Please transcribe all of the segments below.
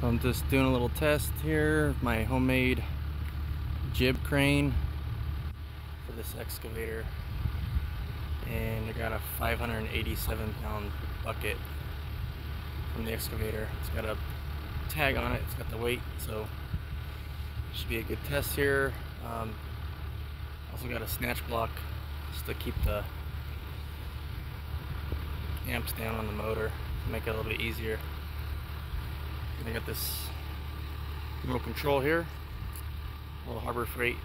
So I'm just doing a little test here, my homemade jib crane for this excavator. And I got a 587 pound bucket from the excavator. It's got a tag on it, it's got the weight, so should be a good test here. Um, also got a snatch block just to keep the amps down on the motor, to make it a little bit easier. I got this remote control here, little Harbor Freight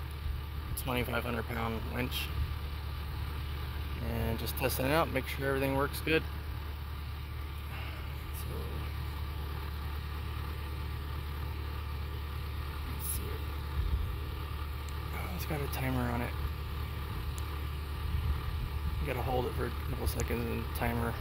2,500 pound winch. And just testing it out, make sure everything works good. So, let's see. Oh, it's got a timer on it. You gotta hold it for a couple seconds and timer.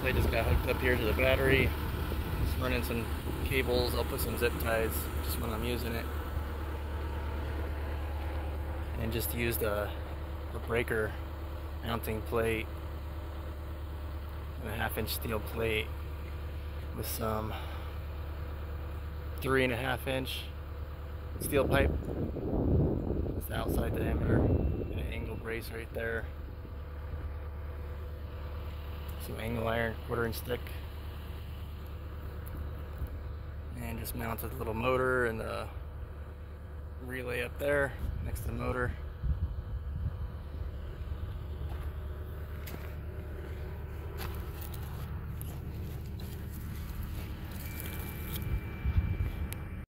So I just got hooked up here to the battery. Just running some cables. I'll put some zip ties just when I'm using it. And just used a, a breaker mounting plate and a half inch steel plate with some three and a half inch steel pipe. That's the outside diameter and an angle brace right there some angle iron quarter inch thick. And just mounted a little motor and the relay up there next to the motor